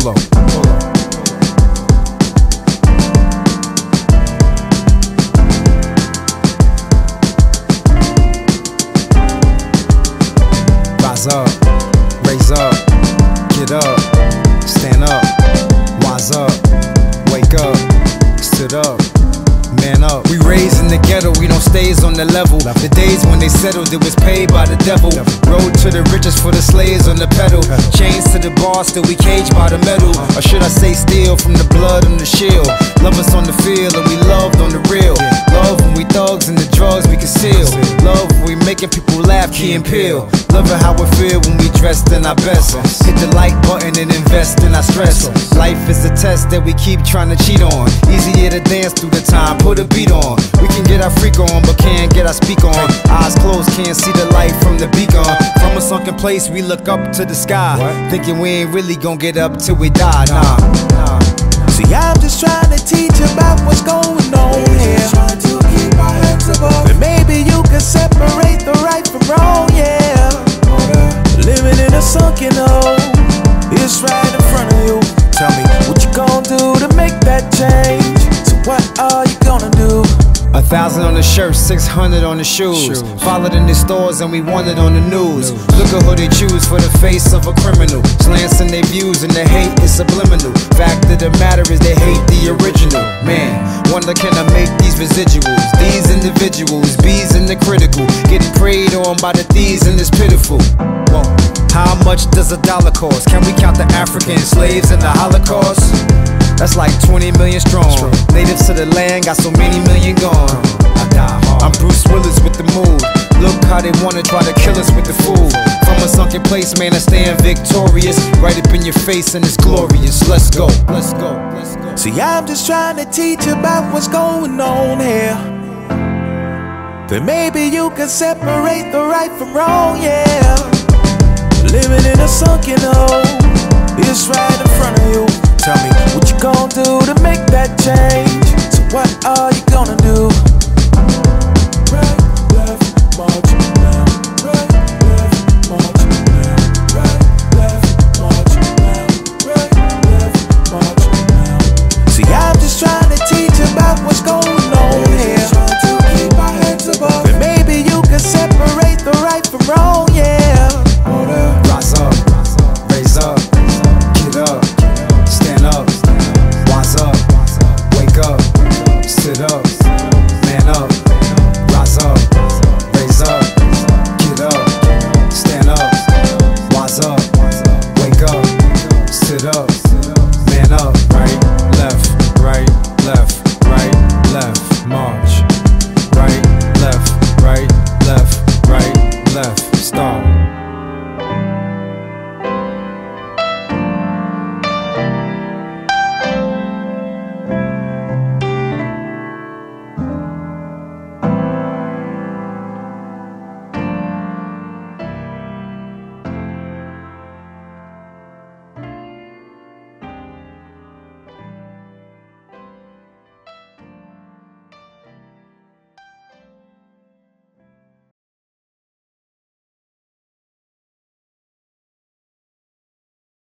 Polo. Polo. Up, raise up, get up, stand up, wise up, wake up, stood up. Man up. We raised in the ghetto, we don't stays on the level. The days when they settled, it was paid by the devil. Road to the riches for the slaves on the pedal. Chains to the bar, still we caged by the metal. Or should I say, steal from the blood and the shield? Love us on the field, and we loved making people laugh, Key and Peele. Love it how it feel when we dressed in our best. Hit the like button and invest in our stress. Life is a test that we keep trying to cheat on. Easier to dance through the time, put a beat on. We can get our freak on, but can't get our speak on. Eyes closed, can't see the light from the beacon. From a sunken place, we look up to the sky. Thinking we ain't really gonna get up till we die. Nah, nah. See, I'm just trying to teach about what's going on here. Trying to keep our heads above. Thousand on the shirt, six hundred on the shoes. Followed in the stores and we wanted on the news. Look at who they choose for the face of a criminal. Slants in their views and the hate is subliminal. Fact of the matter is they hate the original. Man, wonder can I make these residuals? These individuals, bees in the critical. Getting preyed on by the thieves and it's pitiful. Whoa. How much does a dollar cost? Can we count the African slaves in the Holocaust? That's like 20 million strong. Natives to the land got so many million gone. I die hard. I'm Bruce Willis with the mood. Look how they wanna try to kill us with the food. From a sunken place, man, I stand victorious. Right up in your face, and it's glorious. Let's go, let's go, let's go. See, I'm just trying to teach about what's going on here. Then maybe you can separate the right from wrong, yeah. Living in a sunken hole, it's right trying to teach about what's going